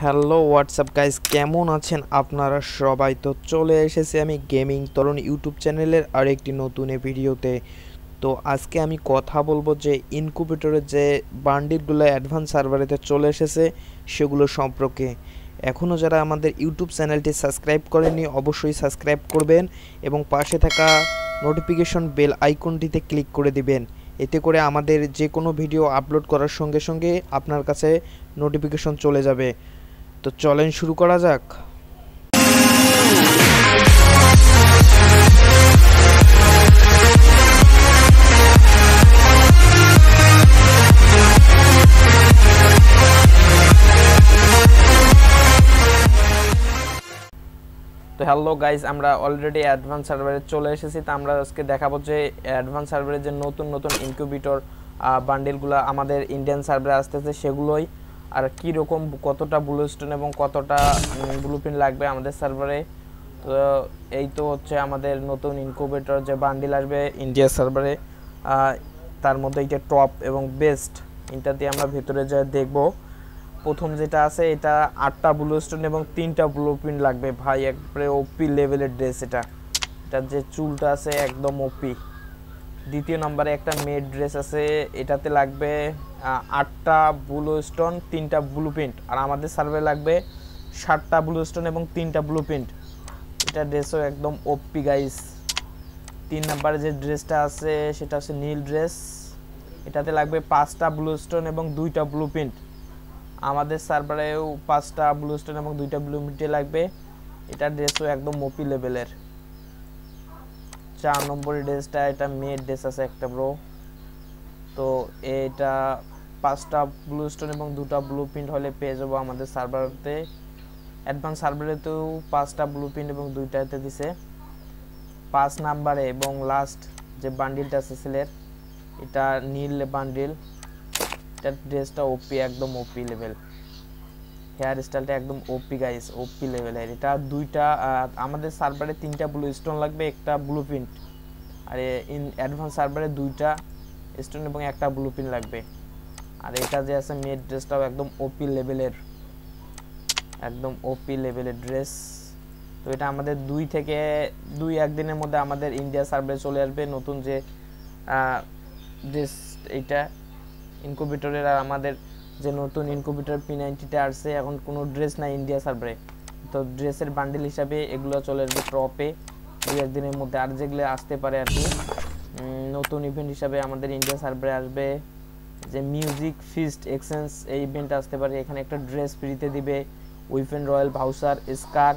Hello WhatsApp guys কেমন আছেন আপনারা সবাই? তো চলে এসেছি আমি গেমিং তরুণ ইউটিউব চ্যানেলের আরেকটি নতুন ভিডিওতে তো আজকে আমি কথা বলব যে ইনকুবেটরের যে বান্ডিলগুলো অ্যাডভান্স সার্ভারেতে চলে এসেছে, সেগুলো সম্পর্কে। এখনও যারা আমাদের ইউটিউব চ্যানেলটি সাবস্ক্রাইব করেনি অবশ্যই সাবস্ক্রাইব করবেন এবং পাশে থাকা নোটিফিকেশন বেল আইকনটিতে ক্লিক করে দিবেন। এতে করে আমাদের যে কোনো ভিডিও আপলোড করার সঙ্গে সঙ্গে আপনার কাছে নোটিফিকেশন চলে যাবে। তো চলেন শুরু করা যাক। তো হ্যালো গাইস, আমরা অলরেডি অ্যাডভান্স সার্ভারে চলে এসেছি। তো আমরা আজকে দেখাবো যে অ্যাডভান্স সার্ভারে যে নতুন নতুন ইনকিউবেটর বান্ডেলগুলো আমাদের ইন্ডিয়ান সার্ভারে আসতেছে, সেগুলোই আর কি রকম কতটা ব্লুস্টোন এবং কতটা ব্লুপ্রিন্ট লাগবে আমাদের সার্ভারে তো এই তো হচ্ছে আমাদের নতুন ইনকিউবেটর যে বান্ডিল আসবে ইন্ডিয়া সার্ভারে তার মধ্যে এটা টপ এবং বেস্ট এটা দিয়ে আমরা ভেতরে যা দেখব। প্রথম যেটা আছে, এটা আটটা ব্লু স্টোন এবং তিনটা ব্লু প্রিন্ট লাগবে। ভাই, একবারে ওপি লেভেলের ড্রেস এটা। এটার যে চুলটা আছে একদম ওপি দ্বিতীয় নম্বরে একটা মেড ড্রেস আছে, এটাতে লাগবে আটটা ব্লু স্টোন, তিনটা ব্লু প্রিন্ট। আর আমাদের সার্ভে লাগবে ষাটটা ব্লু স্টোন এবং তিনটা ব্লু প্রিন্ট। এটা ড্রেসও একদম ওপি গাইস তিন নম্বরে যে ড্রেসটা আছে, সেটা হচ্ছে নীল ড্রেস। এটাতে লাগবে পাঁচটা ব্লু স্টোন এবং দুইটা ব্লু প্রিন্ট। আমাদের সার্ভারেও পাঁচটা ব্লু স্টোন এবং দুইটা ব্লু মিটে লাগবে। এটা ড্রেসও একদম মপি লেভেলের চার নম্বরের ড্রেসটা, এটা মেয়ের ড্রেস আছে একটা ব্রো তো এটা পাঁচটা ব্লু স্টোন এবং দুটা ব্লু প্রিন্ট হলে পেয়ে যাব আমাদের সার্ভারতে। অ্যাডভান্স সার্ভারেতেও পাঁচটা ব্লু প্রিন্ট এবং দুইটাতে দিছে। পাঁচ নাম্বারে এবং লাস্ট যে বান্ডিলটা আছে সেলের, এটা নীল বান্ডিল এটার ড্রেসটা ওপি একদম ওপি লেভেল হেয়ার স্টাইলটা একদম ওপি গাইস ওপি লেভেলের এটা দুইটা আমাদের সার্ভারে তিনটা ব্লু স্টোন লাগবে, একটা ব্লু প্রিন্ট আর ইন অ্যাডভান্স সার্ভারে দুইটা স্টোন এবং একটা ব্লু প্রিন্ট লাগবে। আর এটা যে আছে মেড ড্রেসটাও একদম ওপি লেভেলের একদম ওপি লেভেলের ড্রেস তো এটা আমাদের দুই থেকে, দুই একদিনের মধ্যে আমাদের ইন্ডিয়া সার্ভারে চলে আসবে নতুন যে ড্রেস এইটা ইনকুবেটরের আর আমাদের যে নতুন ইনকুবেটর পি নাইনটিটা আসছে, এখন কোনো ড্রেস নাই ইন্ডিয়া সার্ভারে তো ড্রেসের বান্ডেল হিসাবে এগুলো চলে আসবে টপে দুই একদিনের মধ্যে। আর যেগুলো আসতে পারে আর কি নতুন ইভেন্ট হিসাবে আমাদের ইন্ডিয়া সার্ভারে আসবে। যে মিউজিক ফিস্ট এক্সচেঞ্জ এই ইভেন্ট আসতে পারে। এখানে একটা ড্রেস ফ্রিতে দিবে। উইফেন রয়্যাল ভাউসার স্কার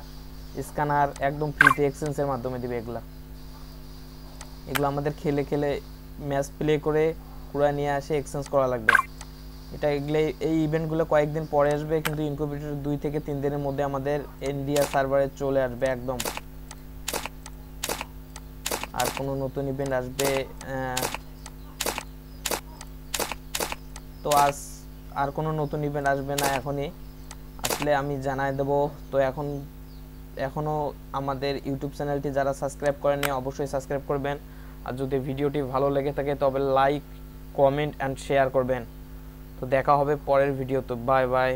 স্ক্যানার একদম ফ্রিতে এক্সচেঞ্জের মাধ্যমে দিবে এগুলা। এগুলো আমাদের খেলে খেলে ম্যাচ প্লে করে পুরা নিয়ে আসে এক্সচেঞ্জ করা লাগবে। এটা এগুলো এই ইভেন্টগুলো কয়েকদিন পরে আসবে, কিন্তু ইনকিউবেটর দুই থেকে তিন দিনের মধ্যে আমাদের ইন্ডিয়া সার্ভারে চলে আসবে একদম। আর কোনো নতুন ইভেন্ট আসবে তো আজ আর কোনো নতুন ইভেন্ট আসবে না এখনই। আসলে আমি জানাই দেব, তো এখন, এখনও আমাদের ইউটিউব চ্যানেলটি যারা সাবস্ক্রাইব করেনি অবশ্যই সাবস্ক্রাইব করবেন। আর যদি ভিডিওটি ভালো লেগে থাকে তবে লাইক কমেন্ট অ্যান্ড শেয়ার করবেন। তো দেখা হবে পরের ভিডিও তো। Bye bye